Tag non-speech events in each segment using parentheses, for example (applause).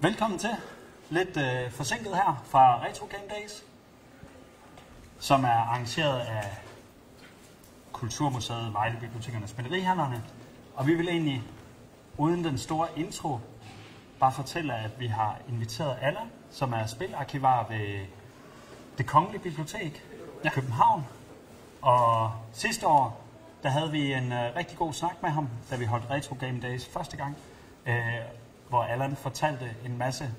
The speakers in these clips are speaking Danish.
Velkommen til. Lidt øh, forsinket her fra Retro Game Days, som er arrangeret af Kulturmuseet, Vejle Bibliotekerne og Spillerihandlerne. Og vi vil egentlig, uden den store intro, bare fortælle, at vi har inviteret Anna, som er spilarkivar ved det Kongelige Bibliotek i København. Og sidste år, der havde vi en øh, rigtig god snak med ham, da vi holdt Retro Game Days første gang, øh, hvor Allan fortalte en masse,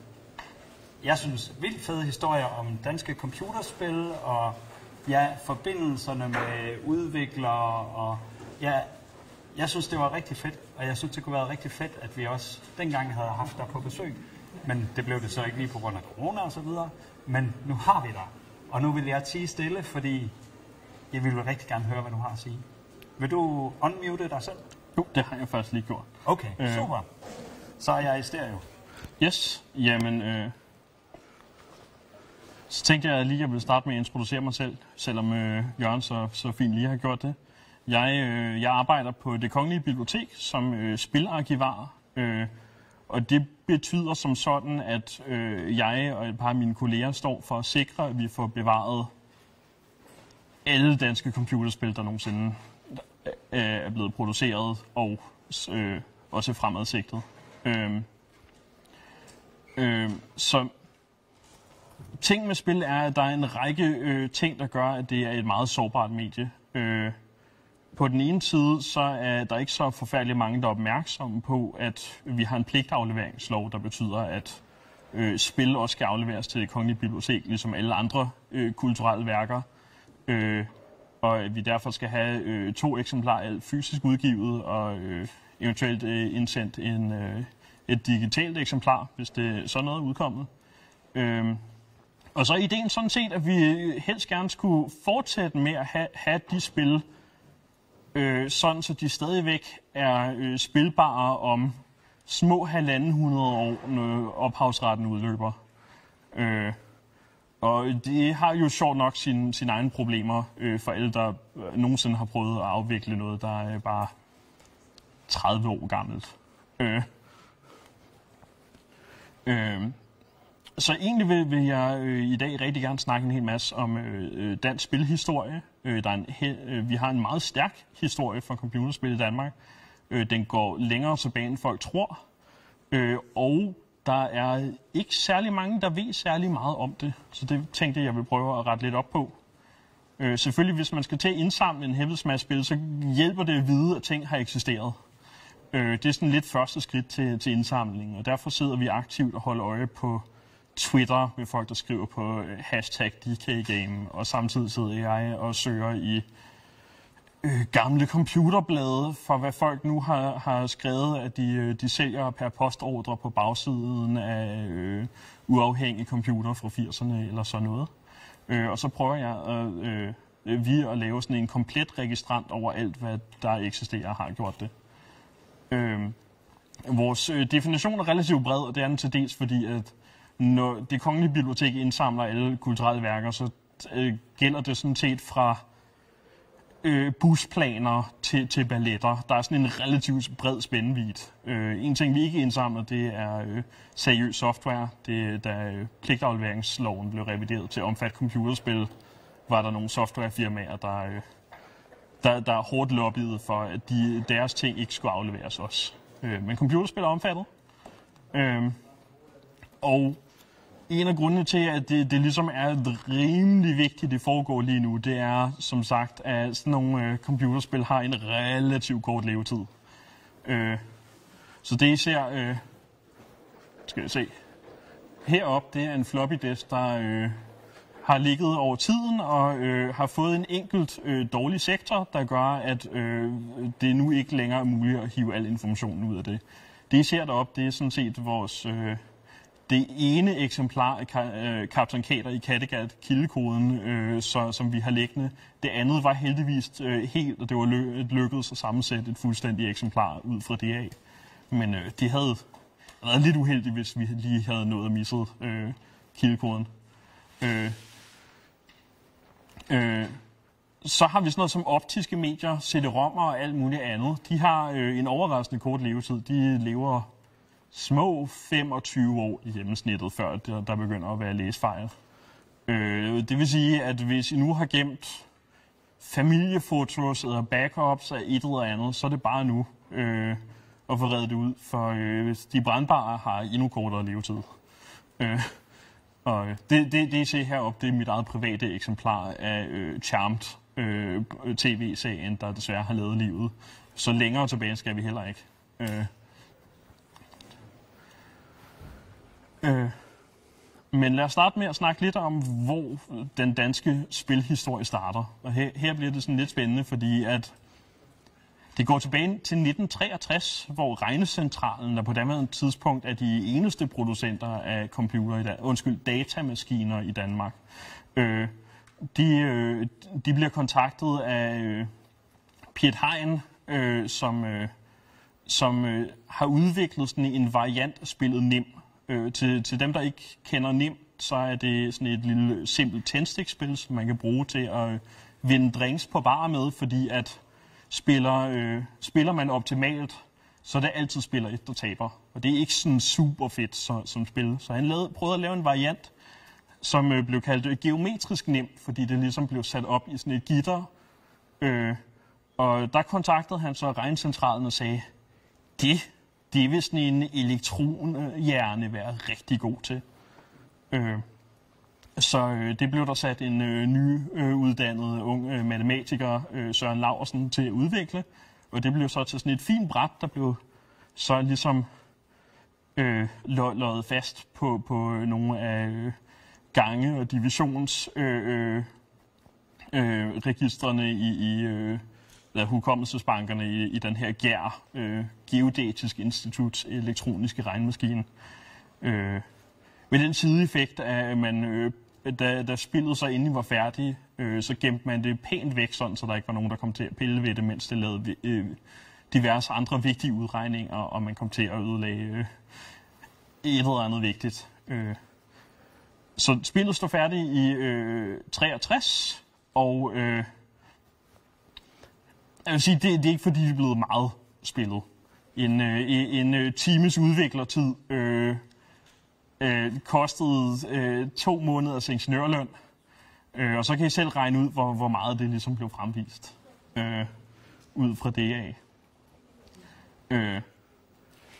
jeg synes, vildt fede historier om danske computerspil, og ja, forbindelserne med udviklere, og ja, jeg synes, det var rigtig fedt, og jeg synes, det kunne være rigtig fedt, at vi også dengang havde haft dig på besøg. Men det blev det så ikke lige på grund af corona og så videre. Men nu har vi dig. Og nu vil jeg tige stille, fordi jeg vil rigtig gerne høre, hvad du har at sige. Vil du unmute dig selv? Jo, det har jeg faktisk lige gjort. Okay, Øh. Så er jeg i stereo. Yes, jamen... Øh, så tænkte jeg lige, at jeg ville starte med at introducere mig selv, selvom øh, Jørgen så, så fint lige har gjort det. Jeg, øh, jeg arbejder på det Kongelige Bibliotek som øh, spilarkivar, øh, og det betyder som sådan, at øh, jeg og et par af mine kolleger står for at sikre, at vi får bevaret alle danske computerspil, der nogensinde øh, er blevet produceret, og øh, også fremadsigtet. Øh, Øh, så ting med spil er, at der er en række øh, ting, der gør, at det er et meget sårbart medie. Øh, på den ene side, så er der ikke så forfærdeligt mange, der er opmærksomme på, at vi har en pligtafleveringslov, der betyder, at øh, spil også skal afleveres til det kongelige bibliotek, ligesom alle andre øh, kulturelle værker. Øh, og at vi derfor skal have øh, to eksemplarer alt fysisk udgivet, og øh, eventuelt øh, indsendt en, øh, et digitalt eksemplar, hvis det er sådan noget er udkommet. Øhm, og så er ideen sådan set, at vi øh, helst gerne skulle fortsætte med at have, have de spil, øh, sådan så de stadigvæk er øh, spilbare om små halvanden hundrede år, når ophavsretten udløber. Øh, og det har jo sjovt nok sine, sin egne problemer øh, for alle, der øh, nogensinde har prøvet at afvikle noget, der øh, bare 30 år gammelt. Øh, øh, så egentlig vil, vil jeg øh, i dag rigtig gerne snakke en hel masse om øh, øh, dansk spilhistorie. Øh, der er en, he, øh, vi har en meget stærk historie for computerspil i Danmark. Øh, den går længere tilbage, end folk tror. Øh, og der er ikke særlig mange, der ved særlig meget om det. Så det tænkte jeg, jeg vil prøve at rette lidt op på. Øh, selvfølgelig, hvis man skal til at indsamle en Heavy-Smash-spil, så hjælper det at vide, at ting har eksisteret. Øh, det er sådan lidt første skridt til, til indsamlingen, og derfor sidder vi aktivt og holder øje på Twitter med folk, der skriver på øh, hashtag DKGame, og samtidig sidder jeg og søger i øh, gamle computerblade for, hvad folk nu har, har skrevet, at de, øh, de sælger per postordre på bagsiden af øh, uafhængige computer fra 80'erne eller sådan noget. Øh, og så prøver jeg at, øh, øh, vi at lave sådan en komplet registrant over alt, hvad der eksisterer og har gjort det. Øh, vores øh, definition er relativt bred, og det er den til dels fordi, at når det kongelige bibliotek indsamler alle kulturelle værker, så øh, gælder det sådan set fra øh, busplaner til, til balletter. Der er sådan en relativt bred spændvidde. Øh, en ting, vi ikke indsamler, det er øh, seriøs software. Det, da øh, pligtafleveringsloven blev revideret til at omfatte computerspil, var der nogle softwarefirmaer, der, øh, der, der er hårdt lobbyet for, at de, deres ting ikke skulle afleveres os. Øh, men computerspil er omfattet. Øh, og en af grundene til, at det, det ligesom er rimelig vigtigt, det foregår lige nu, det er som sagt, at sådan nogle øh, computerspil har en relativt kort levetid. Øh, så det I ser, øh, skal jeg se, heroppe, det er en floppy disk, der øh, har ligget over tiden og øh, har fået en enkelt øh, dårlig sektor, der gør, at øh, det nu ikke længere er muligt at hive al informationen ud af det. Det I ser deroppe, det er sådan set vores... Øh, det ene eksemplar af øh, Captain Kater i Kattegat kildekoden, øh, så, som vi har liggende. Det andet var heldigvis øh, helt, og det var ly- lykkedes at sammensætte et fuldstændigt eksemplar ud fra det af. Men øh, det havde været lidt uheldigt, hvis vi lige havde nået at misse øh, kildekoden. Øh, øh, så har vi sådan noget som optiske medier, CD-ROM'er og alt muligt andet. De har øh, en overraskende kort levetid. De lever små 25 år i gennemsnittet, før der, der begynder at være læsefejl. Øh, det vil sige, at hvis I nu har gemt familiefotos eller backups af et eller andet, så er det bare nu øh, at få reddet det ud, for øh, de brandbare har endnu kortere levetid. Øh, og det, det, det I ser heroppe, det er mit eget private eksemplar af øh, Charmed øh, tv-serien, der desværre har lavet livet. Så længere tilbage skal vi heller ikke. Øh, øh, men lad os starte med at snakke lidt om, hvor den danske spilhistorie starter. Og her, her bliver det sådan lidt spændende, fordi at det går tilbage til 1963, hvor Regnecentralen, der på daværende tidspunkt er de eneste producenter af computer i dag, undskyld, datamaskiner i Danmark, øh, de, øh, de bliver kontaktet af øh, Piet Hein, øh, som, øh, som øh, har udviklet sådan en variant af spillet NIM. Øh, til, til dem, der ikke kender NIM, så er det sådan et lille simpelt tændstikspil, som man kan bruge til at øh, vinde drinks på bar med, fordi at spiller, øh, spiller man optimalt, så er det altid spiller et, der taber. Og det er ikke sådan super fedt så, som spil. Så han lavede, prøvede at lave en variant, som øh, blev kaldt øh, geometrisk nem, fordi det ligesom blev sat op i sådan et gitter. Øh, og der kontaktede han så regncentralen og sagde, det, det vil sådan en elektronhjerne være rigtig god til. Øh, så øh, det blev der sat en øh, ny øh, uddannet øh, ung øh, matematiker, øh, Søren Laversen, til at udvikle. Og det blev så til sådan et fint bræt, der blev så ligesom øh, løjet fast på, på øh, nogle af øh, gange- og divisionsregistrene øh, øh, øh, registrene i, i øh, eller hukommelsesbankerne i, i den her GER, øh, Geodetisk Instituts elektroniske regnmaskine. Øh, med den sideeffekt, at man, øh, da, da spillet så endelig var færdigt, øh, så gemte man det pænt væk, sådan, så der ikke var nogen, der kom til at pille ved det, mens det lavede øh, diverse andre vigtige udregninger, og man kom til at ødelægge øh, et eller andet vigtigt. Øh. Så spillet står færdigt i øh, 63, og øh, jeg vil sige, det, det er ikke fordi, det er blevet meget spillet. En, øh, en øh, times udviklertid øh, øh, kostede øh, to måneders ingeniørløn. Øh, og så kan I selv regne ud, hvor, hvor meget det ligesom blev fremvist. Øh, ud fra det af. Øh,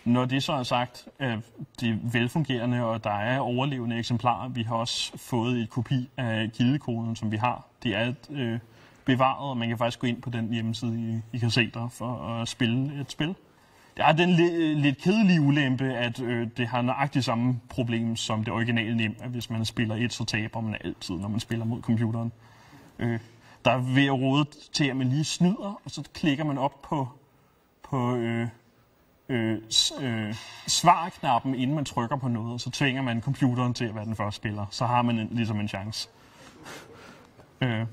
når det så er sagt, øh, at det er velfungerende, og der er overlevende eksemplarer, vi har også fået et kopi af kildekoden, som vi har. Det er et, øh, bevaret, og man kan faktisk gå ind på den hjemmeside, I, I kan se der, for at spille et spil. Der er den li- øh, lidt kedelige ulempe, at øh, det har nøjagtigt samme problem som det originale nem, at hvis man spiller et, så taber man altid, når man spiller mod computeren. Øh, der er ved at råde til, at man lige snyder, og så klikker man op på, på øh, øh, øh, svarknappen, inden man trykker på noget, og så tvinger man computeren til at være den første spiller. Så har man en, ligesom en chance. Øh.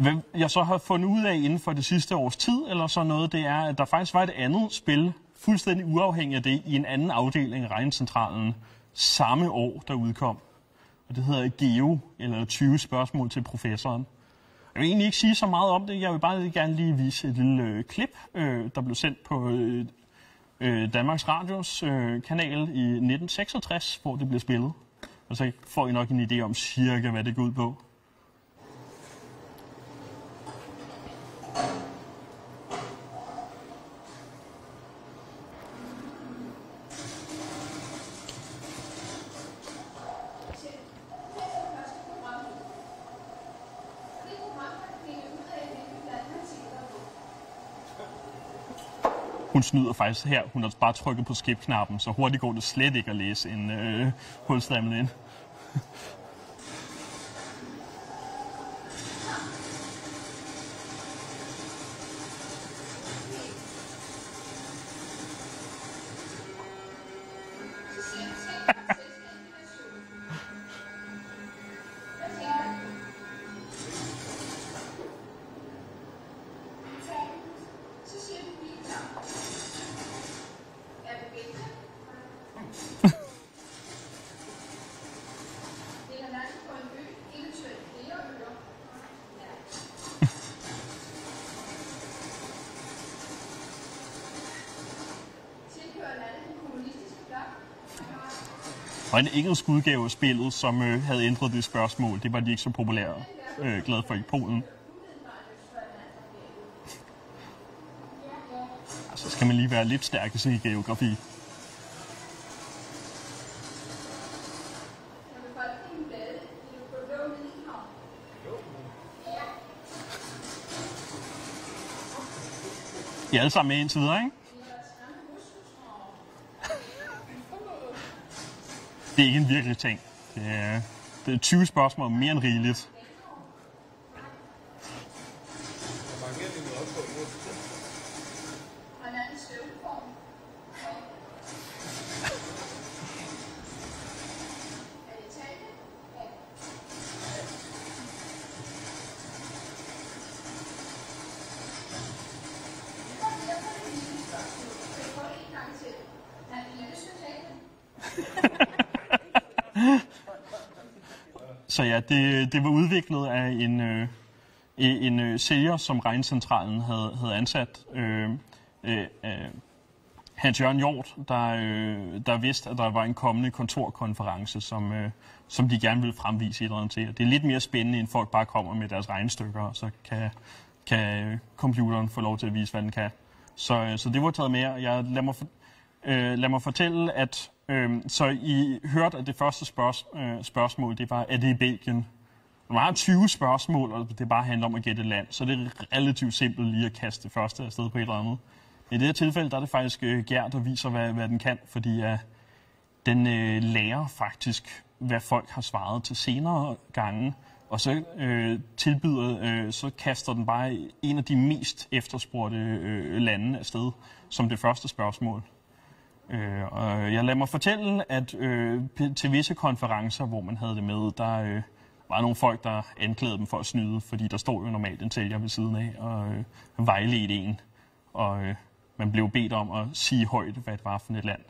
Hvem jeg så har fundet ud af inden for det sidste års tid, eller sådan noget, det er, at der faktisk var et andet spil, fuldstændig uafhængigt af det, i en anden afdeling af Regncentralen samme år, der udkom. Og det hedder Geo, eller 20 spørgsmål til professoren. Jeg vil egentlig ikke sige så meget om det. Jeg vil bare gerne lige vise et lille øh, klip, øh, der blev sendt på øh, øh, Danmarks Radios øh, kanal i 1966, hvor det blev spillet. Og så får I nok en idé om cirka, hvad det går ud på. Hun snyder faktisk her. Hun har bare trykket på skip-knappen, så hurtigt går det slet ikke at læse en øh, hulstammen ind. Og en engelsk udgave af spillet, som øh, havde ændret det spørgsmål. Det var de ikke så populære øh, glade for i Polen. (laughs) Altså, så skal man lige være lidt stærk i sin geografi. I er alle sammen med indtil videre, ikke? Det er ikke en virkelig ting. Det er, det er 20 spørgsmål mere end rigeligt. Så ja, det, var udviklet af en, øh, en øh, sælger, som Regncentralen havde, havde ansat. Øh, øh, øh, Hans Jørgen Hjort, der, øh, der vidste, at der var en kommende kontorkonference, som, øh, som de gerne ville fremvise et eller andet til. Og det er lidt mere spændende, end folk bare kommer med deres regnestykker, og så kan, kan øh, computeren få lov til at vise, hvad den kan. Så, øh, så det var taget med. Jeg, lad, mig, for, øh, lad mig fortælle, at øh, så I hørte, at det første spørgs, øh, spørgsmål, det var, er det i Belgien? Der var 20 spørgsmål, og det bare handler om at gætte land, så det er relativt simpelt lige at kaste det første afsted på et eller andet. I det her tilfælde, der er det faktisk øh, Gær, der viser, hvad, hvad den kan, fordi uh, den øh, lærer faktisk, hvad folk har svaret til senere gange, og så øh, tilbyder, øh, så kaster den bare en af de mest efterspurgte øh, lande afsted, som det første spørgsmål. Øh, og jeg lader mig fortælle, at øh, til visse konferencer, hvor man havde det med, der øh, var nogle folk, der anklagede dem for at snyde, fordi der står jo normalt en sælger ved siden af og øh, vejledte en. Og øh, man blev bedt om at sige højt, hvad det var for et land.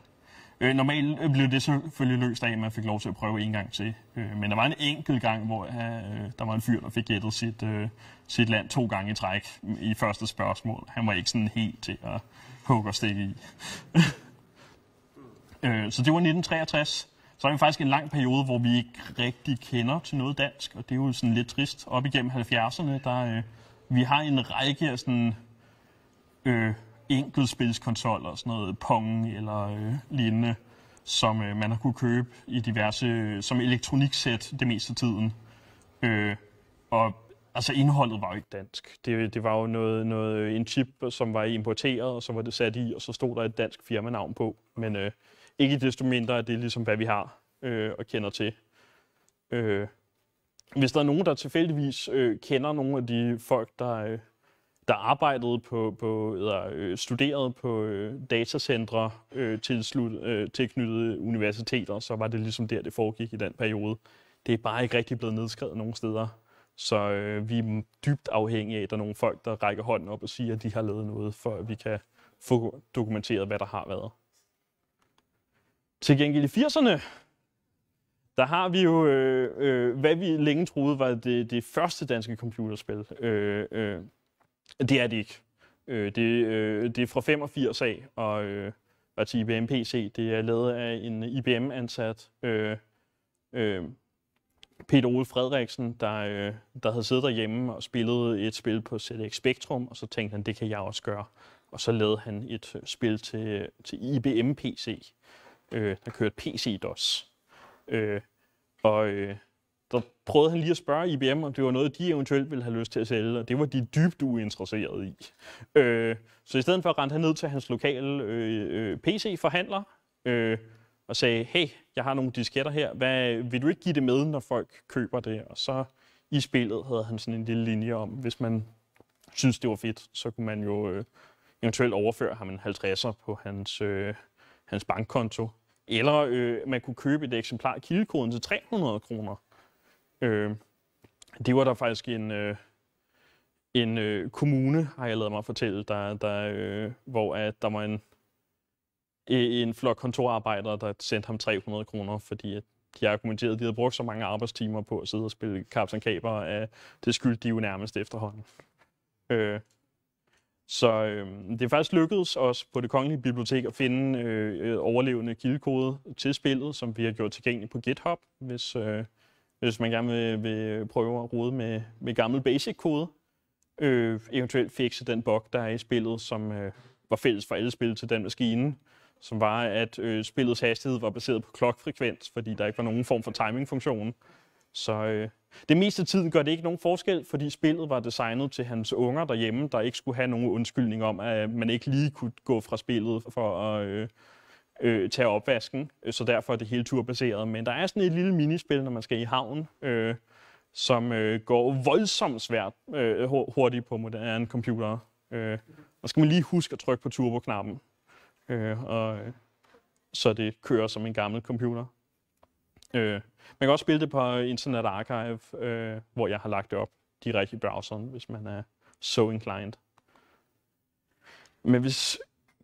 Øh, normalt øh, blev det selvfølgelig løst af, at man fik lov til at prøve en gang til. Øh, men der var en enkelt gang, hvor øh, der var en fyr, der fik gættet sit, øh, sit land to gange i træk i første spørgsmål. Han var ikke sådan helt til at hugge og stikke i. (laughs) øh, så det var 1963. Så er det faktisk en lang periode, hvor vi ikke rigtig kender til noget dansk, og det er jo sådan lidt trist. Op igennem 70'erne, der øh, vi har en række af sådan øh, enkeltspilskonsoller, sådan noget Pong eller øh, lignende, som øh, man har kunne købe i diverse, øh, som elektroniksæt det meste af tiden. Øh, og altså indholdet var jo ikke dansk. Det, det var jo noget, noget, øh, en chip, som var importeret, og så var det sat i, og så stod der et dansk firmanavn på. Men øh, ikke desto mindre er det ligesom, hvad vi har øh, og kender til. Øh, hvis der er nogen, der tilfældigvis øh, kender nogle af de folk, der, øh, der arbejdede på, på eller øh, studerede på øh, datacentre øh, tilslut, øh, tilknyttede universiteter, så var det ligesom der, det foregik i den periode. Det er bare ikke rigtig blevet nedskrevet nogen steder. Så øh, vi er dybt afhængige af, at der er nogle folk, der rækker hånden op og siger, at de har lavet noget, for at vi kan få dokumenteret, hvad der har været. Til gengæld i 80'erne, der har vi jo, øh, øh, hvad vi længe troede var det, det første danske computerspil. Øh, øh, det er det ikke. Øh, det, øh, det er fra 85 af, og øh, var til IBM PC. Det er lavet af en IBM-ansat, øh, øh, Peter Ole Frederiksen, der, øh, der havde siddet derhjemme og spillet et spil på ZX Spectrum, og så tænkte han, det kan jeg også gøre. Og så lavede han et øh, spil til, til IBM PC, øh, der kørte PC-DOS. Øh, og øh, der prøvede han lige at spørge IBM, om det var noget, de eventuelt ville have lyst til at sælge, og det var de dybt uinteresserede i. Øh, så i stedet for rendte han ned til hans lokale øh, øh PC-forhandler øh, og sagde, hey, jeg har nogle disketter her, Hvad, vil du ikke give det med, når folk køber det? Og så i spillet havde han sådan en lille linje om, hvis man synes, det var fedt, så kunne man jo øh, eventuelt overføre ham en 50'er på hans, øh, hans bankkonto. Eller øh, man kunne købe et eksemplar af kildekoden til 300 kroner. Øh, det var der faktisk en, øh, en øh, kommune, har jeg lavet mig fortælle, der, der, øh, hvor at der var en, øh, en flok kontorarbejdere, der sendte ham 300 kroner, fordi at de argumenterede, at de havde brugt så mange arbejdstimer på at sidde og spille Captain Caber, at det skyldte de jo nærmest efterhånden. Øh, så øh, det er faktisk lykkedes os på det kongelige bibliotek at finde øh, overlevende kildekode til spillet, som vi har gjort tilgængeligt på GitHub, hvis, øh, hvis man gerne vil, vil prøve at rode med, med gammel basic-kode. Øh, eventuelt fikse den bug, der er i spillet, som øh, var fælles for alle spil til den maskine, som var, at øh, spillets hastighed var baseret på klokfrekvens, fordi der ikke var nogen form for timing-funktion. Så øh, det meste af tiden gør det ikke nogen forskel, fordi spillet var designet til hans unger derhjemme, der ikke skulle have nogen undskyldning om, at man ikke lige kunne gå fra spillet for at øh, øh, tage opvasken. Så derfor er det hele turbaseret. Men der er sådan et lille minispil, når man skal i havn, øh, som øh, går voldsomt svært øh, hurtigt på moderne computer. Øh, og skal man lige huske at trykke på turbo-knappen, øh, og, øh, så det kører som en gammel computer. Øh, man kan også spille det på Internet Archive, øh, hvor jeg har lagt det op direkte i browseren, hvis man er so inclined. Men hvis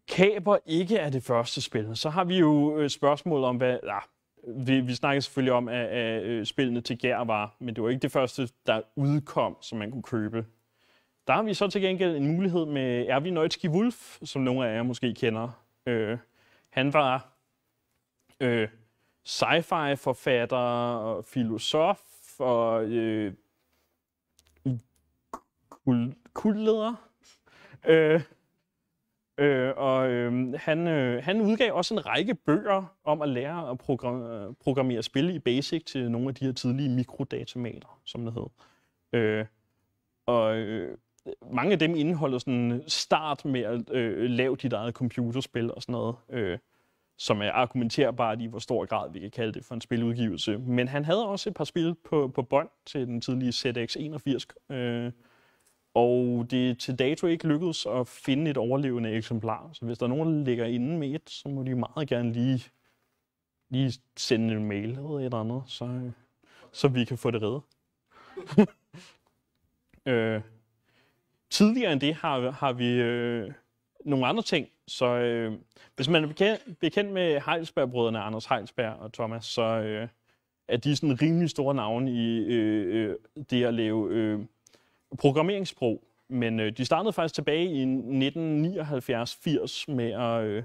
Kaber ikke er det første spil, så har vi jo øh, spørgsmål om, hvad... Ja, vi, vi snakker selvfølgelig om, at, at øh, spillene til Gær var, men det var ikke det første, der udkom, som man kunne købe. Der har vi så til gengæld en mulighed med Erwin Neutzsky Wolf, som nogle af jer måske kender. Øh, han var øh, sci-fi-forfatter og filosof og øh, kuldleder. Øh, øh, og øh, han, øh, han udgav også en række bøger om at lære at programmere, programmere spil i BASIC til nogle af de her tidlige mikrodatamater, som det hed. Øh, og øh, mange af dem indeholder sådan start med at øh, lave dit eget computerspil og sådan noget. Øh, som er argumenterbart i, hvor stor grad vi kan kalde det for en spiludgivelse. Men han havde også et par spil på, på bånd til den tidlige ZX81, øh, og det til dato ikke lykkedes at finde et overlevende eksemplar. Så hvis der er nogen, der ligger inde med et, så må de meget gerne lige, lige sende en mail eller et eller andet, så, så vi kan få det reddet. (laughs) øh, tidligere end det har, har vi øh, nogle andre ting. Så øh, hvis man er bekendt, bekendt med Heilsberg-brødrene, Anders Heilsberg og Thomas, så øh, er de sådan rimelig store navne i øh, øh, det at lave øh, programmeringssprog. Men øh, de startede faktisk tilbage i 1979-80 med at øh,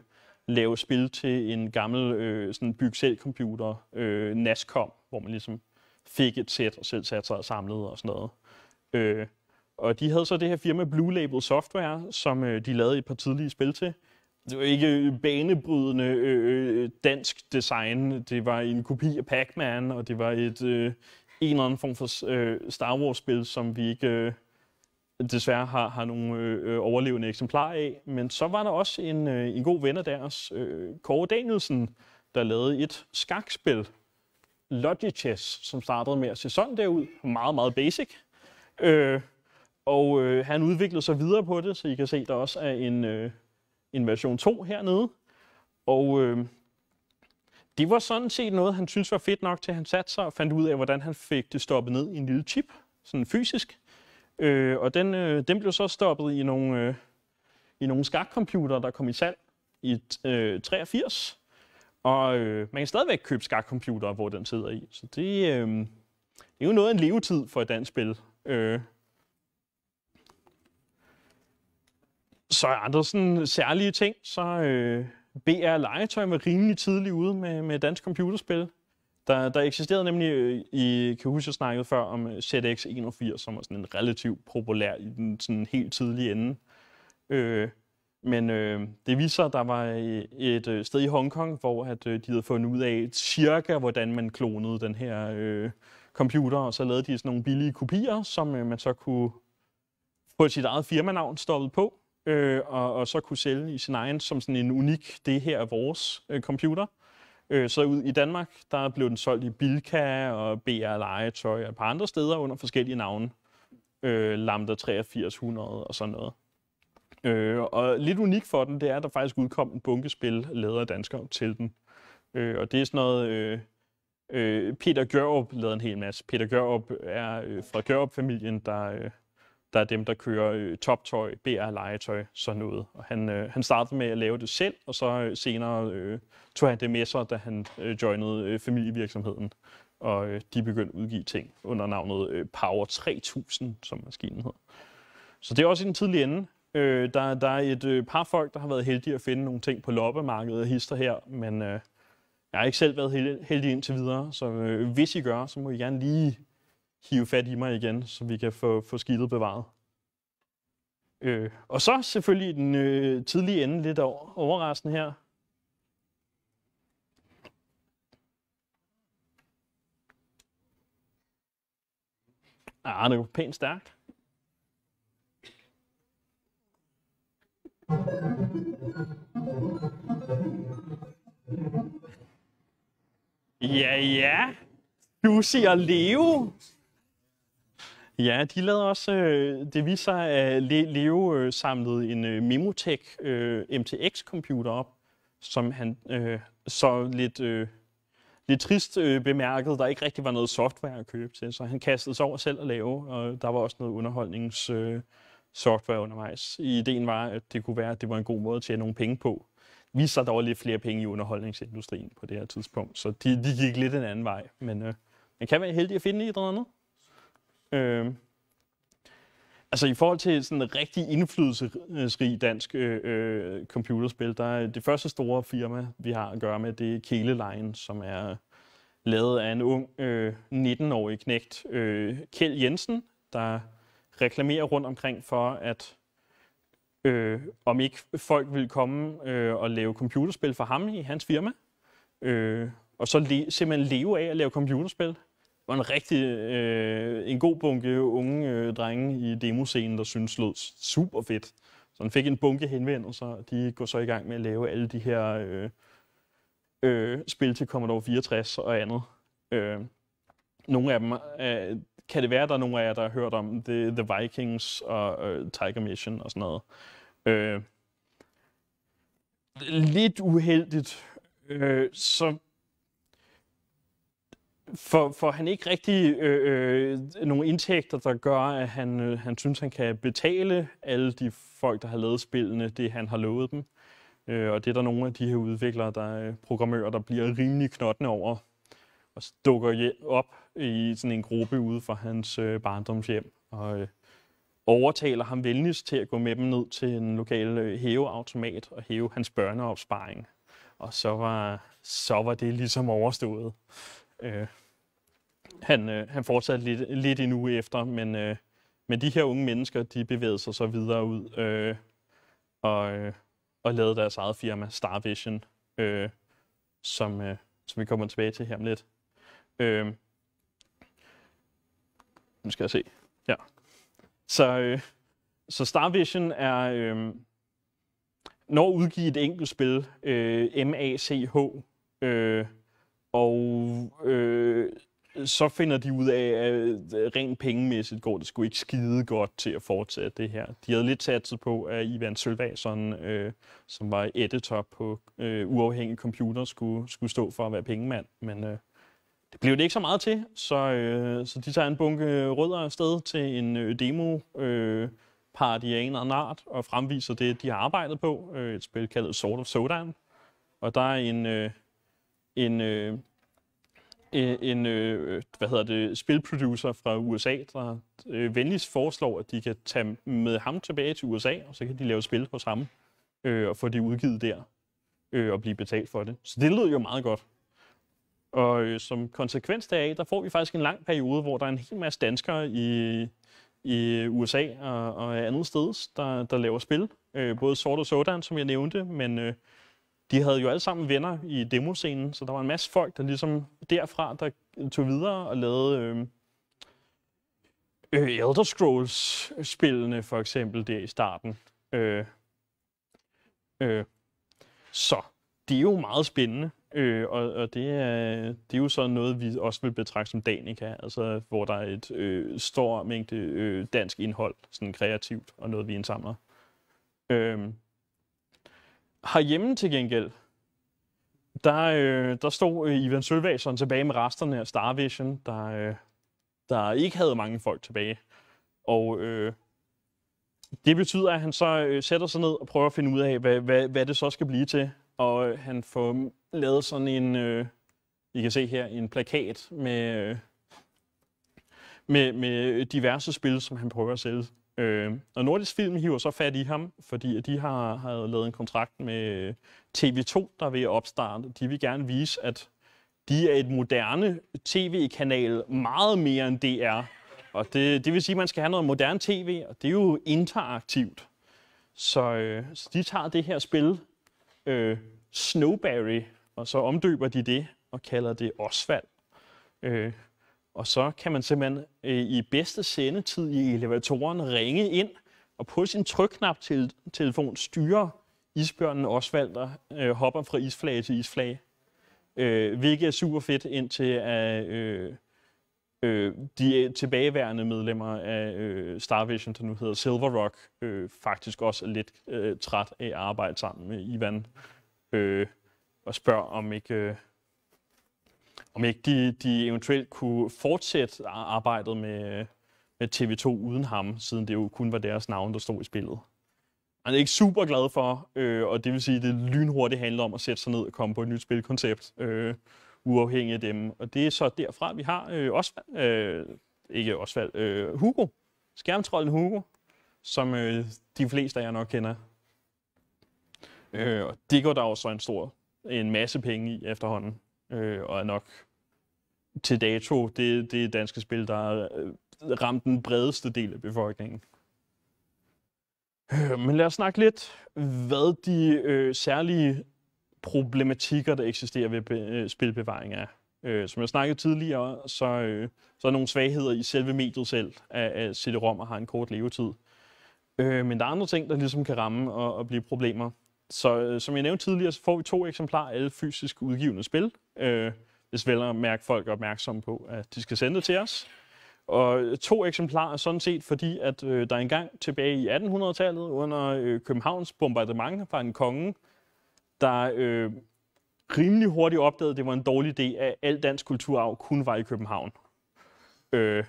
lave spil til en gammel øh, sådan byg selv computer, øh, NASCOM, hvor man ligesom fik et sæt og selv satte sig og samlede og sådan noget. Øh, og de havde så det her firma Blue Label Software, som øh, de lavede et par tidlige spil til. Det var ikke øh, banebrydende øh, øh, dansk design. Det var en kopi af Pac-Man, og det var et øh, en eller anden form for øh, Star Wars-spil, som vi ikke øh, desværre har, har nogle øh, øh, overlevende eksemplarer af. Men så var der også en, øh, en god ven af deres, øh, Kåre Danielsen, der lavede et skakspil, Logichess, som startede med at se sådan derud. Meget, meget basic. Øh, og øh, han udviklede sig videre på det, så I kan se, der også er en, øh, en version 2 hernede. Og øh, det var sådan set noget, han synes var fedt nok til, at han satte sig og fandt ud af, hvordan han fik det stoppet ned i en lille chip, sådan fysisk. Øh, og den, øh, den blev så stoppet i nogle, øh, i nogle skakcomputere, der kom i salg i øh, 83. Og øh, man kan stadigvæk købe skakcomputere, hvor den sidder i. Så det, øh, det er jo noget af en levetid for et dansk spil. Øh, Så er der sådan særlige ting, så øh, BR Legetøj var rimelig tidligt ude med, med dansk computerspil. Der, der eksisterede nemlig, øh, i, kan huske, jeg snakkede før om øh, ZX81, som var sådan en relativt populær i den sådan helt tidlige ende. Øh, men øh, det viser sig, at der var øh, et øh, sted i Hongkong, hvor at, øh, de havde fundet ud af cirka, hvordan man klonede den her øh, computer, og så lavede de sådan nogle billige kopier, som øh, man så kunne få sit eget firmanavn stoppet på øh, og, og så kunne sælge i sin egen som sådan en unik, det her er vores øh, computer. Øh, så ud i Danmark, der blev den solgt i Bilka og BR Legetøj og et par andre steder under forskellige navne. Øh, Lambda 8300 og sådan noget. Øh, og lidt unik for den, det er, at der faktisk udkom en bunkespil lavet af danskere til den. Øh, og det er sådan noget... Øh, øh, Peter Gjørup lavede en hel masse. Peter Gjørup er øh, fra Gjørup-familien, der... Øh, der er dem, der kører øh, toptøj, BR legetøj, sådan noget. Og han, øh, han startede med at lave det selv, og så øh, senere øh, tog han det med sig, da han øh, joinede øh, familievirksomheden. Og øh, de begyndte at udgive ting under navnet øh, Power 3000, som maskinen hed. Så det er også i den tidlige ende. Øh, der, der er et øh, par folk, der har været heldige at finde nogle ting på loppemarkedet og hister her, men øh, jeg har ikke selv været heldig, heldig indtil videre, så øh, hvis I gør, så må I gerne lige hive fat i mig igen, så vi kan få, få skidtet bevaret. Øh, og så selvfølgelig den øh, tidlige ende lidt overraskende her. Ah, det er jo pænt stærkt. Ja, ja. Du siger Leo. Ja, de lavede også, øh, det viser sig, at Leo øh, samlede en øh, Memotech øh, MTX-computer op, som han øh, så lidt, øh, lidt trist bemærkede, der ikke rigtig var noget software at købe til, så han kastede sig over selv at lave, og der var også noget underholdnings... Øh, software undervejs. Ideen var, at det kunne være, at det var en god måde at tjene nogle penge på. Vi sig, der var lidt flere penge i underholdningsindustrien på det her tidspunkt, så de, de gik lidt en anden vej, men øh, man kan være heldig at finde i et eller andet. Øh, altså i forhold til sådan en rigtig indflydelsesrig dansk øh, øh, computerspil, der er det første store firma, vi har at gøre med, det er Keleline, som er lavet af en ung øh, 19-årig knægt, øh, Kjeld Jensen, der reklamerer rundt omkring for, at øh, om ikke folk vil komme øh, og lave computerspil for ham i hans firma, øh, og så le- simpelthen leve af at lave computerspil var en rigtig øh, en god bunke unge øh, drenge i demoscenen, der synes lød super fedt. Så han fik en bunke henvendelser, og de går så i gang med at lave alle de her øh, øh, spil til Commodore 64 og andet. Øh, nogle af dem, øh, kan det være, at der er nogle af jer, der har hørt om The, The Vikings og øh, Tiger Mission og sådan noget. Øh, lidt uheldigt, øh, så for, for han ikke rigtig øh, øh, nogle indtægter, der gør, at han, øh, han synes, han kan betale alle de folk, der har lavet spillene, det han har lovet dem. Øh, og det er der nogle af de her udviklere, der er programmører, der bliver rimelig knottende over og dukker op i sådan en gruppe ude for hans øh, barndomshjem og øh, overtaler ham venligst til at gå med dem ned til en lokal øh, hæveautomat og hæve hans børneopsparing. Og så var, så var det ligesom overstået. Øh, han, øh, han fortsatte lidt, lidt endnu efter, men, øh, men de her unge mennesker, de bevægede sig så videre ud øh, og, øh, og lavede deres eget firma, Star Vision, øh, som, øh, som vi kommer tilbage til her om lidt. Øh, nu skal jeg se. Ja. Så, øh, så Star Vision er... Øh, når udgive et enkelt spil, øh, MACH, øh, og øh, så finder de ud af, at øh, rent pengemæssigt går det sgu ikke skide godt til at fortsætte det her. De havde lidt satset på, at Ivan Sølvason, øh, som var editor på øh, uafhængig computer, skulle, skulle stå for at være pengemand, men øh, det blev det ikke så meget til, så, øh, så de tager en bunke øh, rødder afsted til en øh, demo øh, party af en eller anden art, og fremviser det, de har arbejdet på, øh, et spil kaldet Sword of Sodan. Og der er en, øh, en øh, en øh, hvad hedder det, spilproducer fra USA, der øh, venligst foreslår, at de kan tage med ham tilbage til USA, og så kan de lave spil hos ham øh, og få det udgivet der øh, og blive betalt for det. Så det lød jo meget godt. Og øh, som konsekvens deraf, der får vi faktisk en lang periode, hvor der er en hel masse danskere i, i USA og, og andet sted, der, der laver spil. Øh, både Sword og Sodan, som jeg nævnte, men øh, de havde jo alle sammen venner i demoscenen, så der var en masse folk, der ligesom derfra, der tog videre og lavede øh, øh, Elder Scrolls-spillene for eksempel der i starten. Øh, øh, så det er jo meget spændende, øh, og, og det, er, det er jo sådan noget, vi også vil betragte som Danica, altså hvor der er et øh, stor mængde øh, dansk indhold, sådan kreativt, og noget, vi indsamler. Øh, Herhjemme til gengæld, der, øh, der stod øh, Ivan Sølvason tilbage med resterne af Starvision, der, øh, der ikke havde mange folk tilbage. Og øh, det betyder, at han så øh, sætter sig ned og prøver at finde ud af, hvad, hvad, hvad det så skal blive til. Og øh, han får lavet sådan en, øh, I kan se her, en plakat med, øh, med, med diverse spil, som han prøver at sælge Øh, og Nordisk Film hiver så fat i ham, fordi de har, har lavet en kontrakt med TV2, der vil opstarte. De vil gerne vise, at de er et moderne tv-kanal meget mere end DR. Og det, det vil sige, at man skal have noget moderne tv, og det er jo interaktivt. Så, øh, så de tager det her spil, øh, Snowberry, og så omdøber de det og kalder det Osvald. Øh, og så kan man simpelthen øh, i bedste sendetid i elevatoren ringe ind og på sin trykknap til telefon styre isbjørnen Osvald, der øh, hopper fra isflage til isflage. Øh, hvilket er super fedt, indtil at øh, øh, de tilbageværende medlemmer af øh, Starvision, der nu hedder Silver Rock, øh, faktisk også er lidt øh, træt af at arbejde sammen med Ivan. Øh, og spørger, om ikke, øh, om ikke de, de eventuelt kunne fortsætte arbejdet med, med TV2 uden ham, siden det jo kun var deres navn, der stod i spillet. Han er ikke super glad for, øh, og det vil sige, at det lynhurtigt handler om at sætte sig ned og komme på et nyt spilkoncept, øh, uafhængigt af dem. Og det er så derfra, vi har øh, Osvald, øh, ikke Osvald, øh, Hugo, skærmtrollen Hugo, som øh, de fleste af jer nok kender. Øh, og det går der også en stor, en masse penge i efterhånden, øh, og er nok til dato det, det danske spil, der har øh, ramt den bredeste del af befolkningen. Øh, men lad os snakke lidt, hvad de øh, særlige problematikker, der eksisterer ved be, øh, spilbevaring er. Øh, som jeg snakkede tidligere, så, øh, så er der nogle svagheder i selve mediet selv, at, at CD-ROM har en kort levetid. Øh, men der er andre ting, der ligesom kan ramme og, og blive problemer. Så øh, som jeg nævnte tidligere, så får vi to eksemplarer af alle fysisk udgivende spil. Øh, hvis vel at mærke folk er opmærksomme på, at de skal sende det til os. Og to eksemplarer sådan set, fordi at øh, der engang tilbage i 1800-tallet under øh, Københavns bombardement fra en konge, der øh, rimelig hurtigt opdagede, at det var en dårlig idé, at al dansk kulturarv kun var i København. Øh,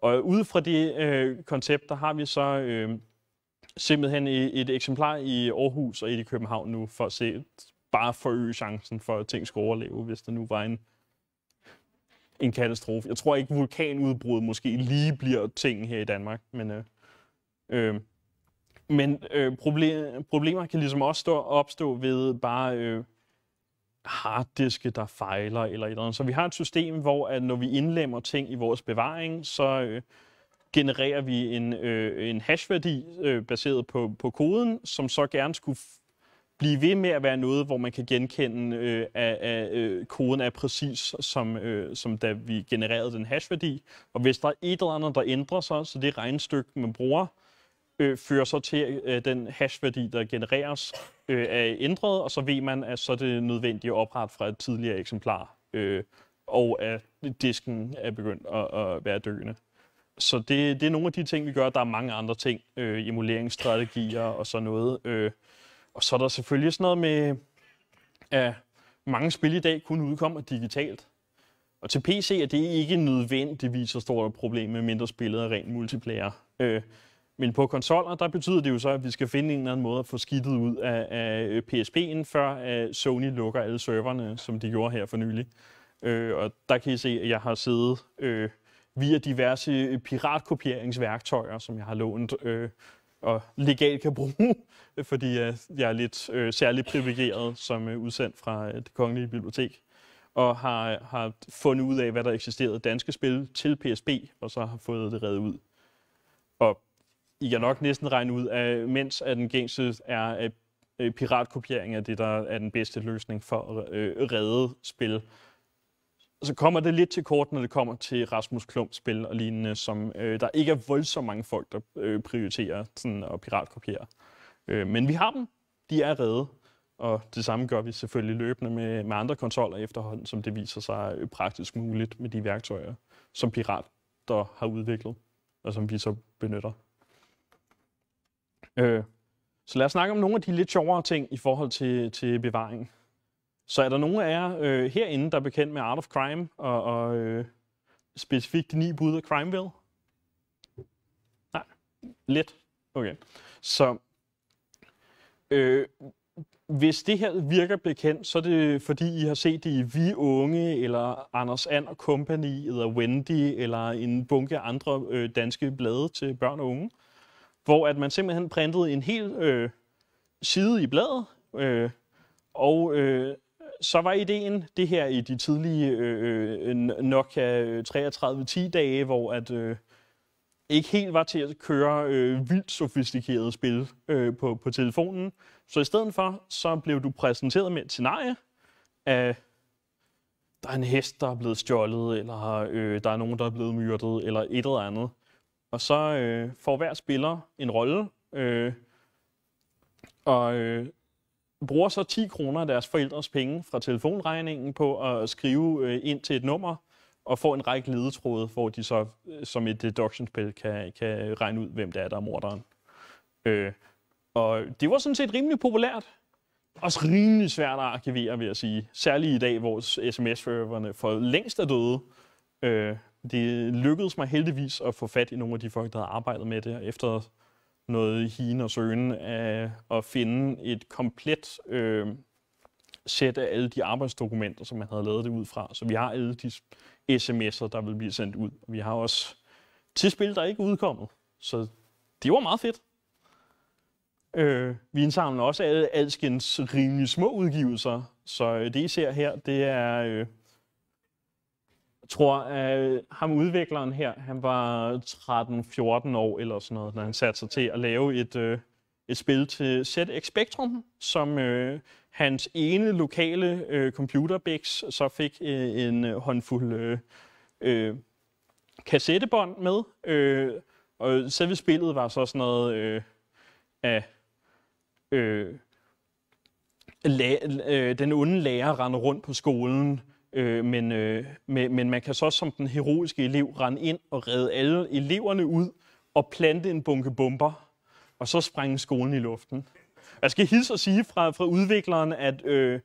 og ud fra det øh, koncept, der har vi så øh, simpelthen et, et eksemplar i Aarhus og et i København nu, for at se, bare forøge chancen for, at ting skulle overleve, hvis der nu var en, en katastrofe. Jeg tror ikke, vulkanudbrud måske lige bliver ting her i Danmark, men, øh, øh, men øh, problem, problemer kan ligesom også stå, opstå ved bare øh, harddiske, der fejler eller et eller andet. Så vi har et system, hvor at når vi indlemmer ting i vores bevaring, så øh, genererer vi en, øh, en hashværdi øh, baseret på, på koden, som så gerne skulle blive ved med at være noget, hvor man kan genkende, øh, at, at øh, koden er præcis som, øh, som da vi genererede den hashværdi. Og hvis der er et eller andet, der ændrer sig, så det regnestykke, man bruger, øh, fører så til, at øh, den hashværdi, der genereres, øh, er ændret, og så ved man, at så er det nødvendigt at oprette fra et tidligere eksemplar, øh, og at disken er begyndt at, at være døende. Så det, det er nogle af de ting, vi gør. Der er mange andre ting, øh, emuleringsstrategier og sådan noget. Øh, og så er der selvfølgelig sådan noget med, at mange spil i dag kun udkommer digitalt. Og til PC er det ikke nødvendigvis så stort et problem, med mindre spillet er rent multiplayer. Øh, men på konsoller, der betyder det jo så, at vi skal finde en eller anden måde at få skidtet ud af, af øh, PSP'en, før øh, Sony lukker alle serverne, som de gjorde her for nylig. Øh, og der kan I se, at jeg har siddet øh, via diverse piratkopieringsværktøjer, som jeg har lånt øh, og legalt kan bruge, (laughs) fordi øh, jeg er lidt øh, særligt privilegeret som øh, udsendt fra øh, det kongelige bibliotek, og har, har fundet ud af, hvad der eksisterede danske spil til PSP, og så har fået det reddet ud. Og I kan nok næsten regne ud, at mens at den gængse er at piratkopiering af det, der er den bedste løsning for at øh, redde spil, så kommer det lidt til kort, når det kommer til Rasmus Klump-spil og lignende, som øh, der ikke er voldsomt mange folk, der øh, prioriterer sådan at piratkopiere. Øh, men vi har dem. De er redde. Og det samme gør vi selvfølgelig løbende med, med andre konsoller efterhånden, som det viser sig øh, praktisk muligt med de værktøjer, som Pirat der har udviklet, og som vi så benytter. Øh, så lad os snakke om nogle af de lidt sjovere ting i forhold til, til bevaring. Så er der nogen af jer øh, herinde, der er bekendt med Art of Crime, og, og øh, specifikt de ni bud af Crimeville? Nej, lidt. Okay. Så øh, hvis det her virker bekendt, så er det fordi, I har set det i Vi Unge, eller Anders And og Company, eller Wendy, eller en bunke andre øh, danske blade til børn og unge. hvor at man simpelthen printede en hel øh, side i bladet, øh, og øh, så var ideen det her i de tidlige øh, øh Nokia øh, 3310 dage, hvor at øh, ikke helt var til at køre øh, vildt sofistikerede spil øh, på, på telefonen. Så i stedet for, så blev du præsenteret med et scenarie af, der er en hest, der er blevet stjålet, eller øh, der er nogen, der er blevet myrdet, eller et eller andet. Og så øh, får hver spiller en rolle, øh, og øh, bruger så 10 kroner af deres forældres penge fra telefonregningen på at skrive øh, ind til et nummer, og får en række ledetråde, hvor de så øh, som et deduction-spil kan, kan regne ud, hvem det er, der er morderen. Øh, og det var sådan set rimelig populært. Også rimelig svært at arkivere, vil jeg sige. Særligt i dag, hvor sms-serverne for længst er døde. Øh, det lykkedes mig heldigvis at få fat i nogle af de folk, der havde arbejdet med det, efter noget hine og søgen af at finde et komplet øh, sæt af alle de arbejdsdokumenter, som man havde lavet det ud fra. Så vi har alle de sms'er, der vil blive sendt ud. Vi har også tidsspil, der ikke er udkommet. Så det var meget fedt. Øh, vi indsamler også alle alskens rimelig små udgivelser. Så øh, det, I ser her, det er... Øh, jeg tror, at ham udvikleren her, han var 13-14 år eller sådan noget, da han satte sig til at lave et, øh, et spil til ZX Spectrum, som øh, hans ene lokale øh, computerbix så fik øh, en øh, håndfuld øh, øh, kassettebånd med. Øh, og selve spillet var så sådan noget øh, af øh, la- øh, den onde lærer rende rundt på skolen, øh, men, øh, men, men man kan så som den heroiske elev rende ind og redde alle eleverne ud og plante en bunke bomber, og så sprænge skolen i luften. Jeg skal hilse og sige fra, fra udvikleren, at øh,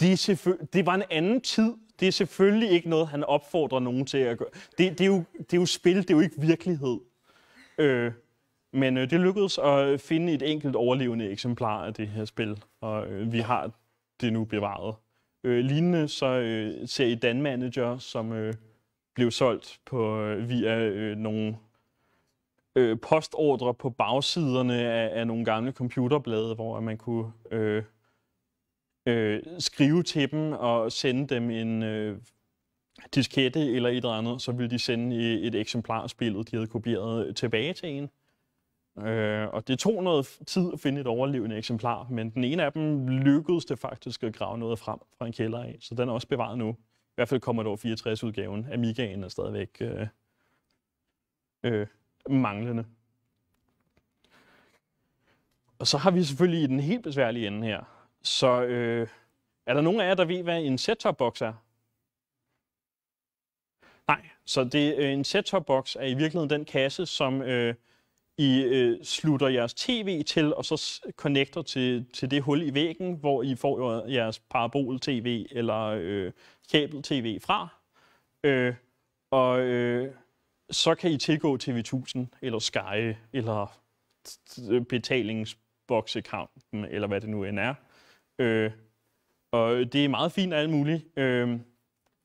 det, det var en anden tid. Det er selvfølgelig ikke noget, han opfordrer nogen til at gøre. Det, det, er, jo, det er jo spil, det er jo ikke virkelighed. Øh, men øh, det lykkedes at finde et enkelt overlevende eksemplar af det her spil, og øh, vi har det nu bevaret. Øh, lignende så øh, ser I Dan Manager, som øh, blev solgt på øh, via øh, nogle øh, postordre på bagsiderne af, af nogle gamle computerblade, hvor man kunne øh, øh, skrive til dem og sende dem en øh, diskette eller et eller andet, så ville de sende øh, et eksemplar af spillet, de havde kopieret tilbage til en. Øh, og det tog noget tid at finde et overlevende eksemplar, men den ene af dem lykkedes det faktisk at grave noget frem fra en kælder af, så den er også bevaret nu. I hvert fald kommer over 64-udgaven. Amigaen er stadigvæk øh, øh, manglende. Og så har vi selvfølgelig i den helt besværlige ende her. Så øh, er der nogen af jer, der ved, hvad en set-top-box er? Nej, så det, øh, en set-top-box er i virkeligheden den kasse, som øh, i øh, slutter jeres tv til, og så connecter til, til det hul i væggen, hvor I får jeres parabol-tv eller øh, kabel-tv fra. Øh, og øh, så kan I tilgå TV1000 eller Sky eller betalingsboksekampen eller hvad det nu end er. Øh, og det er meget fint alt muligt. Øh,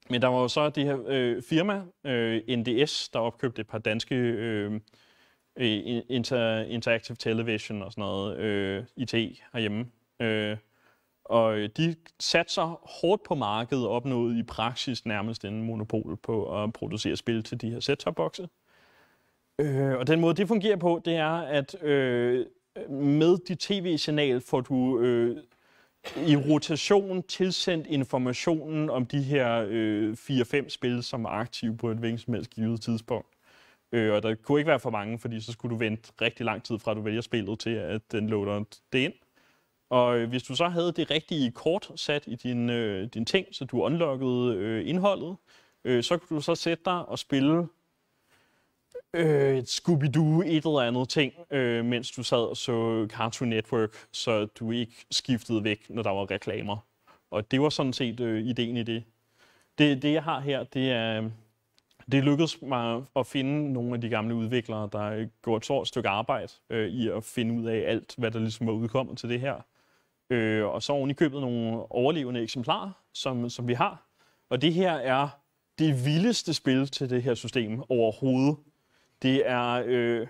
men der var jo så det her øh, firma, øh, NDS, der opkøbte et par danske øh, inter, Interactive Television og sådan noget, øh, IT herhjemme. Øh, og de satte sig hårdt på markedet og opnåede i praksis nærmest en monopol på at producere spil til de her set-top-bokse. Øh, og den måde, det fungerer på, det er, at øh, med dit tv-signal får du øh, i rotation tilsendt informationen om de her øh, 4-5 spil, som er aktive på et hvilket som helst givet tidspunkt. Øh, og der kunne ikke være for mange, fordi så skulle du vente rigtig lang tid fra, at du vælger spillet til, at den loader det ind. Og øh, hvis du så havde det rigtige kort sat i din, øh, din ting, så du unlockede øh, indholdet, øh, så kunne du så sætte dig og spille øh, Scooby-Doo et eller andet ting, øh, mens du sad og så Cartoon Network, så du ikke skiftede væk, når der var reklamer. Og det var sådan set øh, ideen i det. det. Det, jeg har her, det er... Det lykkedes mig at finde nogle af de gamle udviklere, der øh, gjorde et stort stykke arbejde øh, i at finde ud af alt, hvad der ligesom var udkommet til det her. Øh, og så oven i købet nogle overlevende eksemplarer, som, som vi har. Og det her er det vildeste spil til det her system overhovedet. Det er øh,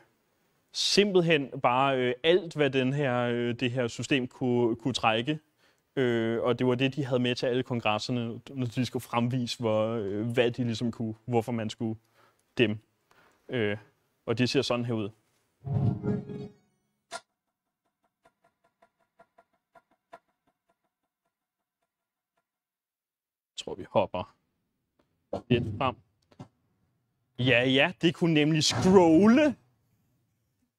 simpelthen bare øh, alt, hvad den her, øh, det her system kunne, kunne trække. Øh, og det var det, de havde med til alle kongresserne, når de skulle fremvise, hvor, øh, hvad de ligesom kunne, hvorfor man skulle dem. Øh, og det ser sådan her ud. Jeg tror, vi hopper lidt frem. Ja, ja, det kunne nemlig scrolle.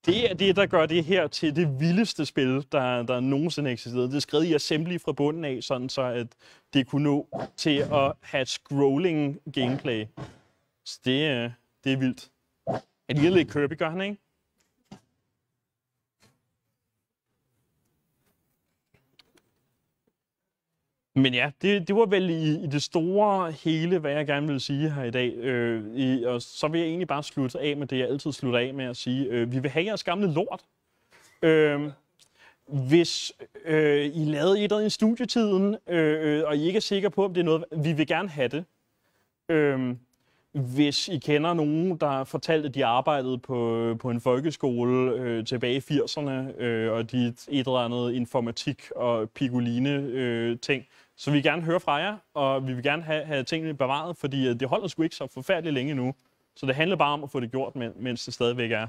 Det er det, der gør det her til det vildeste spil, der, der nogensinde eksisterede. Det er skrevet i assembly fra bunden af, sådan så at det kunne nå til at have scrolling gameplay. Så det, det er vildt. En lille lidt Kirby, gør han ikke? Men ja, det, det var vel i, i det store hele, hvad jeg gerne vil sige her i dag. Øh, i, og så vil jeg egentlig bare slutte af med det, jeg altid slutter af med at sige. Øh, vi vil have jeres gamle lort. Øh, hvis øh, I lavede et eller andet i studietiden, øh, og I ikke er sikre på, om det er noget, vi vil gerne have det. Øh, hvis I kender nogen, der fortalte, at de arbejdede på, på en folkeskole øh, tilbage i 80'erne, øh, og de et eller andet informatik og pigoline øh, ting, så vi vil gerne høre fra jer, og vi vil gerne have, have tingene bevaret, fordi øh, det holder sgu ikke så forfærdeligt længe nu. Så det handler bare om at få det gjort, mens det stadigvæk er.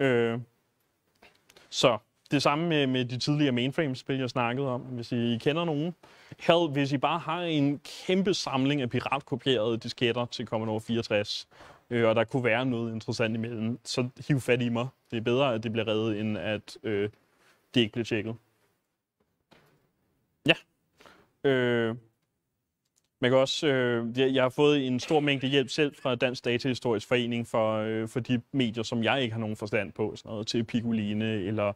Øh, så det samme med, med de tidligere mainframe-spil, jeg snakkede om. Hvis I kender nogen. Hell, hvis I bare har en kæmpe samling af piratkopierede disketter til Commodore 64, øh, og der kunne være noget interessant imellem, så hiv fat i mig. Det er bedre, at det bliver reddet, end at øh, det ikke bliver tjekket. Øh, man kan også, øh, jeg har fået en stor mængde hjælp selv fra Dansk Datahistorisk Forening for, øh, for de medier, som jeg ikke har nogen forstand på, sådan noget til Picoline eller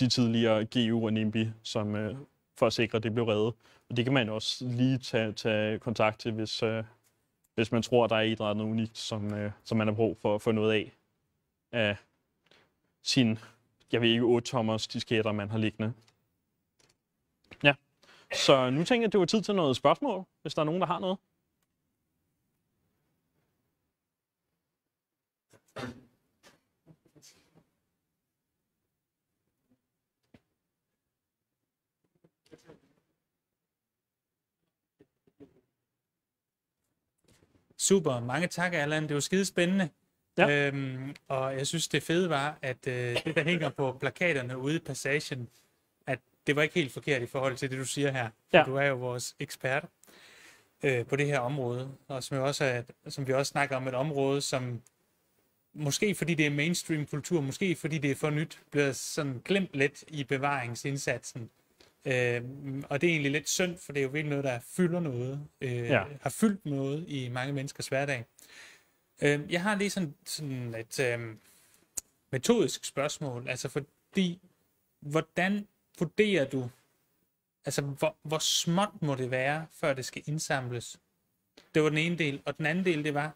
de tidligere GU og NIMBY, som, øh, for at sikre, at det blev reddet. Og det kan man også lige tage, tage kontakt til, hvis, øh, hvis man tror, der er et eller andet unikt, som, øh, som man har brug for at få noget af af sin, jeg ved ikke, 8-tommers disketter, man har liggende. Ja, så nu tænker jeg, at det var tid til noget spørgsmål, hvis der er nogen, der har noget. Super, mange tak, Allan. Det var skide spændende. Ja. Øhm, og jeg synes, det fede var, at øh, det, der hænger på plakaterne ude i passagen, det var ikke helt forkert i forhold til det, du siger her. Ja. Du er jo vores ekspert øh, på det her område, og som, også er, som vi også snakker om, et område, som måske fordi det er mainstream kultur, måske fordi det er for nyt, bliver sådan glemt lidt i bevaringsindsatsen. Øh, og det er egentlig lidt synd, for det er jo virkelig noget, der fylder noget, øh, ja. har fyldt noget i mange menneskers hverdag. Øh, jeg har lige sådan, sådan et øh, metodisk spørgsmål, altså fordi, hvordan vurderer du, altså hvor, hvor småt må det være, før det skal indsamles? Det var den ene del, og den anden del, det var,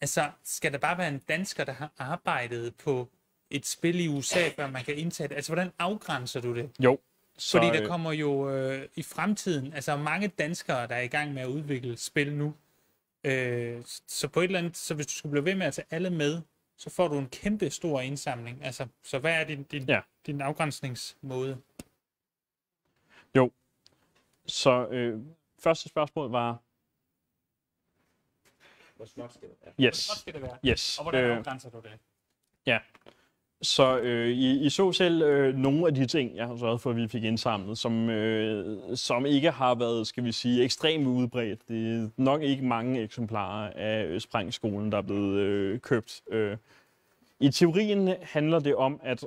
altså skal der bare være en dansker, der har arbejdet på et spil i USA, før man kan indtage det? Altså hvordan afgrænser du det? Jo, så, Fordi der øh, kommer jo øh, i fremtiden, altså mange danskere, der er i gang med at udvikle spil nu. Øh, så på et eller andet, så hvis du skulle blive ved med at tage alle med, så får du en kæmpe stor indsamling. Altså, så hvad er din, din, ja. din afgrænsningsmåde? Jo, så øh, første spørgsmål var... Hvor småt skal det være? Yes. Hvor småt skal det være? Yes. Og hvordan øh, afgrænser du det? Ja, så øh, I, I så selv øh, nogle af de ting, jeg har sørget for, at vi fik indsamlet, som, øh, som ikke har været, skal vi sige, ekstremt udbredt. Det er nok ikke mange eksemplarer af Sprængskolen, der er blevet øh, købt. Øh. I teorien handler det om, at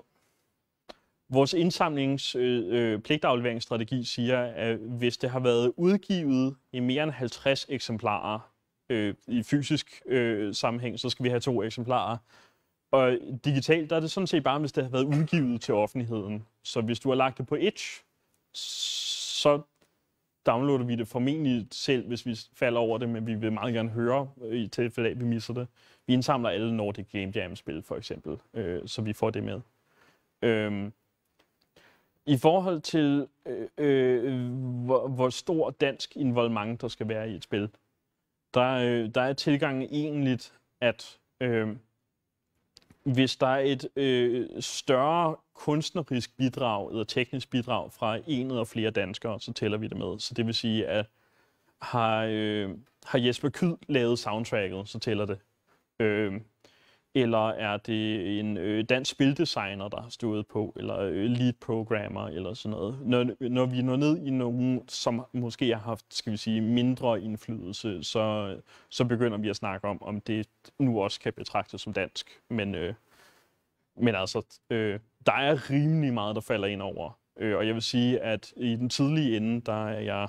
vores indsamlings øh, øh, pligtafleveringsstrategi siger, at hvis det har været udgivet i mere end 50 eksemplarer øh, i fysisk øh, sammenhæng, så skal vi have to eksemplarer. Og digitalt, der er det sådan set bare, hvis det har været udgivet til offentligheden. Så hvis du har lagt det på Itch, så downloader vi det formentlig selv, hvis vi falder over det, men vi vil meget gerne høre øh, i tilfælde af, at vi misser det. Vi indsamler alle Nordic Game Jam-spil, for eksempel, øh, så vi får det med. Øhm, i forhold til, øh, øh, hvor, hvor stor dansk involvement der skal være i et spil, der, øh, der er tilgangen egentlig, at øh, hvis der er et øh, større kunstnerisk bidrag eller teknisk bidrag fra en eller flere danskere, så tæller vi det med. Så det vil sige, at har, øh, har Jesper Kyd lavet soundtracket, så tæller det. Øh, eller er det en øh, dansk spildesigner, der har stået på, eller øh, lead programmer, eller sådan noget. Når, når vi når ned i nogen, som måske har haft, skal vi sige, mindre indflydelse, så, så begynder vi at snakke om, om det nu også kan betragtes som dansk. Men, øh, men altså, øh, der er rimelig meget, der falder ind over. Øh, og jeg vil sige, at i den tidlige ende, der er jeg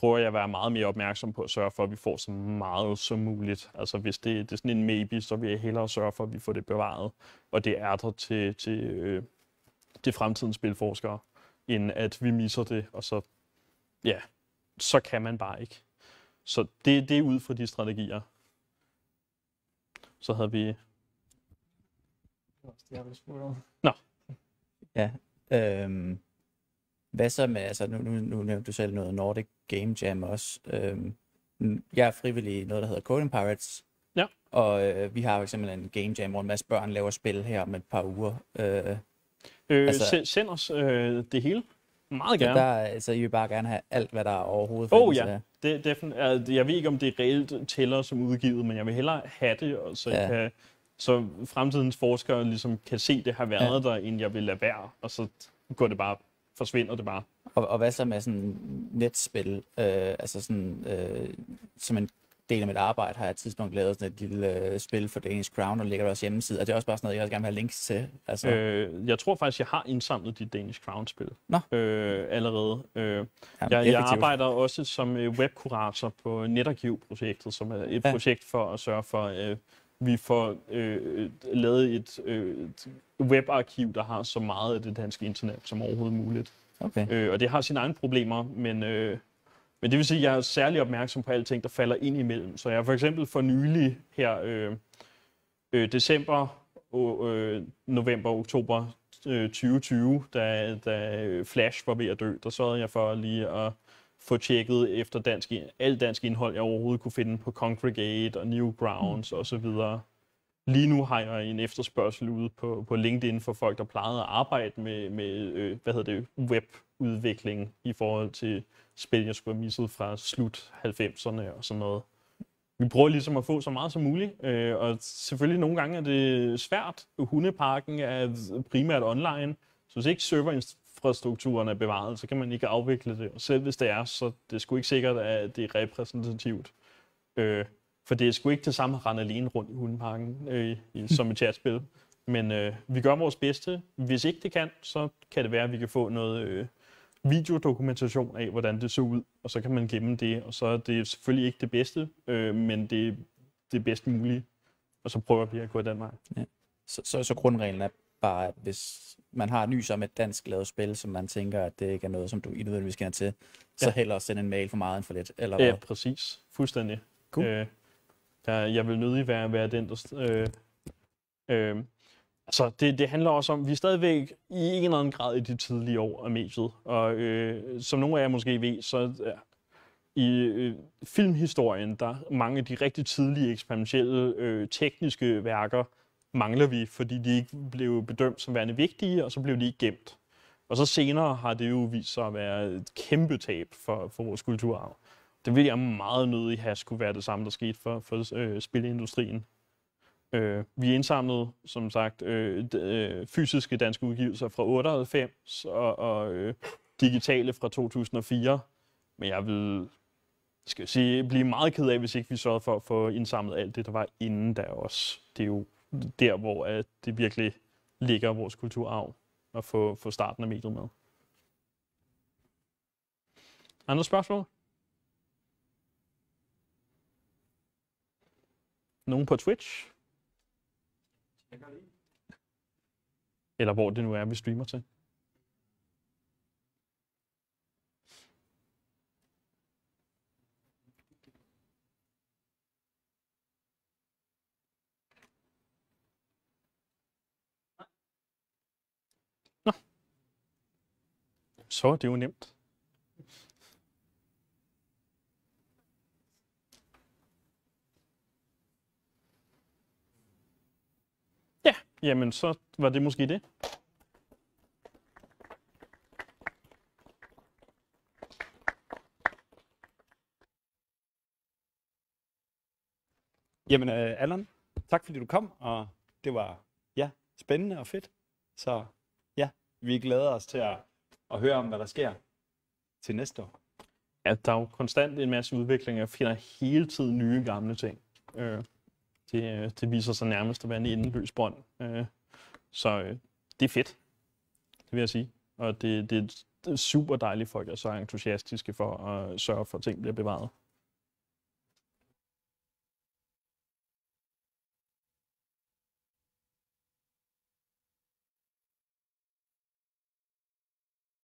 prøver jeg at være meget mere opmærksom på at sørge for, at vi får så meget som muligt. Altså hvis det, det er sådan en maybe, så vil jeg hellere sørge for, at vi får det bevaret, og det er der til, til, øh, til fremtidens spilforskere, end at vi misser det, og så, ja, så kan man bare ikke. Så det, det er ud fra de strategier. Så havde vi... Nå. Ja, øhm, hvad så med, altså nu, nu, nu nævnte du selv noget Nordic Game Jam også. Øhm, jeg er frivillig i noget, der hedder Coding Pirates. Ja. Og øh, vi har jo eksempel en game jam, hvor en masse børn laver spil her om et par uger. Øh, Øh, altså, send, os øh, det hele. Meget gerne. der, altså, I vil bare gerne have alt, hvad der overhovedet Oh findes ja, der. det, defin- altså, jeg ved ikke, om det reelt tæller som udgivet, men jeg vil hellere have det, og så, ja. kan, så fremtidens forskere ligesom kan se, det har været ja. der, end jeg vil lade være, og så går det bare, forsvinder det bare. Og, og hvad så med sådan netspil? Øh, altså sådan, øh, som en del af mit arbejde har jeg et tidspunkt lavet sådan et lille øh, spil for Danish Crown, og ligger der også hjemmeside. Og det er også bare sådan noget, jeg også gerne vil have links til. Altså, Øh, jeg tror faktisk, jeg har indsamlet dit Danish Crown-spil Nå. øh, allerede. Øh, jamen, jeg, jeg arbejder også som øh, webkurator på Netarkiv-projektet, som er et Ja. projekt for at sørge for, øh, vi får øh, lavet et, øh, et webarkiv, der har så meget af det danske internet som overhovedet muligt. Okay. Øh, og det har sine egne problemer, men, øh, men det vil sige, at jeg er særlig opmærksom på alting, der falder ind imellem. Så jeg for eksempel for nylig her øh, øh, december, og, øh, november, oktober øh, 2020, da, da Flash var ved at dø, der sørgede jeg for lige at få tjekket efter dansk, alt dansk indhold, jeg overhovedet kunne finde på Congregate og Newgrounds mm. osv. Lige nu har jeg en efterspørgsel ude på, på LinkedIn for folk, der plejede at arbejde med, med øh, hvad hedder det, webudvikling i forhold til spil, jeg skulle have misset fra slut 90'erne og sådan noget. Vi prøver ligesom at få så meget som muligt, øh, og selvfølgelig nogle gange er det svært. Hundeparken er primært online, så hvis ikke infrastrukturen er bevaret, så kan man ikke afvikle det. Og selv hvis det er, så det er sgu ikke sikkert, at det er repræsentativt. Øh, for det er sgu ikke det samme at rende alene rundt i hundeparken øh, i, som et chatspil. (laughs) Men øh, vi gør vores bedste. Hvis ikke det kan, så kan det være, at vi kan få noget øh, videodokumentation af, hvordan det så ud, og så kan man gemme det. Og så er det selvfølgelig ikke det bedste, øh, men det er det bedst mulige. Og så prøver vi at gå den vej. Så, så, så grundreglen er bare, at hvis man har nys om et dansk lavet spil, som man tænker, at det ikke er noget, som du I nødvendigvis kender til, så Ja. hellere sende en mail for meget end for lidt. Eller Ja, hvad? præcis. Fuldstændig. Cool. Øh, jeg, jeg vil nødig være, være den, der... Øh, øh, altså, det, det handler også om, vi er stadigvæk i en eller anden grad i de tidlige år af mediet. Og øh, som nogle af jer måske ved, så øh, i øh, filmhistorien, der mange af de rigtig tidlige eksperimentelle øh, tekniske værker mangler vi, fordi de ikke blev bedømt som værende vigtige, og så blev de ikke gemt. Og så senere har det jo vist sig at være et kæmpe tab for, for vores kulturarv. Det vil jeg meget nødig have skulle være det samme, der skete for, for øh, spilindustrien. Øh, vi indsamlede, som sagt, øh, d- øh, fysiske danske udgivelser fra 98 og, og øh, digitale fra 2004. Men jeg vil skal jeg sige, blive meget ked af, hvis ikke vi sørgede for at få indsamlet alt det, der var inden der også. Det er jo der, hvor at det virkelig ligger vores kulturarv at få, få starten af mediet med. Andre spørgsmål? Nogen på Twitch? Eller hvor det nu er, vi streamer til. Så er det jo nemt. Ja, Jamen, så var det måske det. Jamen, uh, Allan, tak fordi du kom, og det var ja, spændende og fedt. Så ja, vi glæder os til at, og høre om, hvad der sker til næste år. Ja, der er jo konstant en masse udvikling. Jeg finder hele tiden nye gamle ting. Øh, det, øh, det viser sig nærmest at være en endeløs bånd. Øh, så øh, det er fedt, det vil jeg sige. Og det, det, det er super dejligt, folk er så entusiastiske for at sørge for, at ting bliver bevaret.